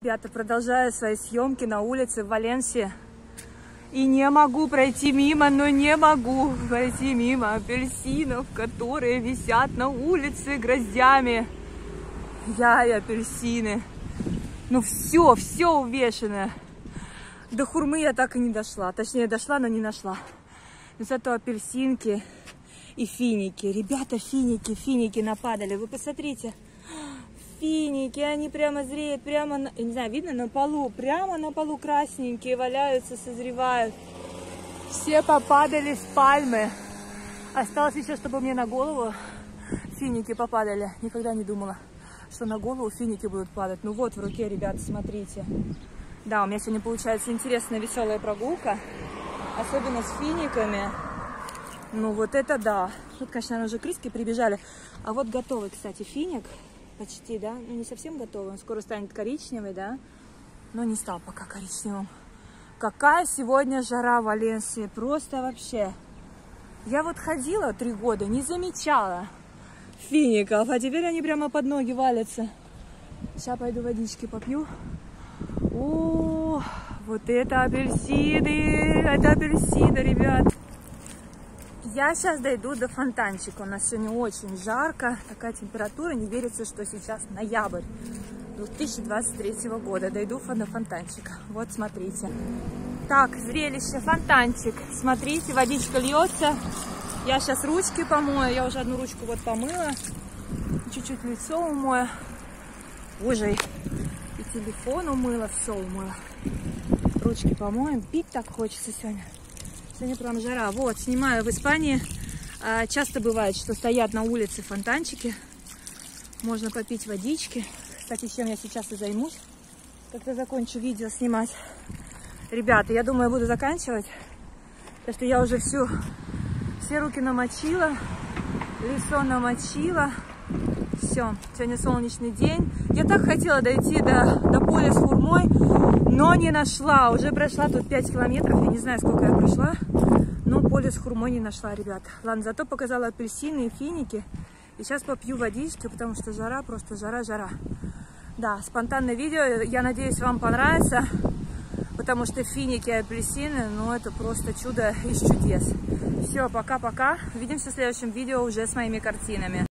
Ребята, продолжаю свои съемки на улице в Валенсии. И не могу пройти мимо, но не могу пройти мимо апельсинов, которые висят на улице гроздями. Я и апельсины. Ну все, все увешано. До хурмы я так и не дошла. Точнее, дошла, но не нашла. Но зато апельсинки и финики. Ребята, финики, финики нападали. Вы посмотрите финики, они прямо зреют, прямо, на, не знаю, видно на полу, прямо на полу красненькие валяются, созревают. Все попадали с пальмы. Осталось еще, чтобы мне на голову финики попадали. Никогда не думала, что на голову финики будут падать. Ну вот в руке, ребята, смотрите. Да, у меня сегодня получается интересная, веселая прогулка. Особенно с финиками. Ну вот это да. Тут, конечно, уже крыски прибежали. А вот готовый, кстати, финик почти, да? Ну, не совсем готовый, он скоро станет коричневый, да? Но не стал пока коричневым. Какая сегодня жара в Валенсии, просто вообще. Я вот ходила три года, не замечала фиников, а теперь они прямо под ноги валятся. Сейчас пойду водички попью. О, вот это апельсины, это апельсины, ребят. Я сейчас дойду до фонтанчика. У нас сегодня очень жарко. Такая температура. Не верится, что сейчас ноябрь 2023 года. Дойду до фонтанчика. Вот, смотрите. Так, зрелище. Фонтанчик. Смотрите, водичка льется. Я сейчас ручки помою. Я уже одну ручку вот помыла. Чуть-чуть лицо умою. Боже, и телефон умыла. Все умыла. Ручки помоем. Пить так хочется сегодня. Сегодня прям жара. Вот, снимаю в Испании. А, часто бывает, что стоят на улице фонтанчики. Можно попить водички. Кстати, чем я сейчас и займусь. Когда закончу видео снимать. Ребята, я думаю, буду заканчивать. Потому что я уже всю, все руки намочила. Лицо намочила. Все, сегодня солнечный день. Я так хотела дойти до, до поля с хурмой, но не нашла. Уже прошла тут 5 километров, я не знаю, сколько я прошла, но поле с хурмой не нашла, ребят. Ладно, зато показала апельсины и финики. И сейчас попью водички, потому что жара, просто жара-жара. Да, спонтанное видео, я надеюсь, вам понравится, потому что финики и апельсины, ну, это просто чудо из чудес. Все, пока-пока. Увидимся в следующем видео уже с моими картинами.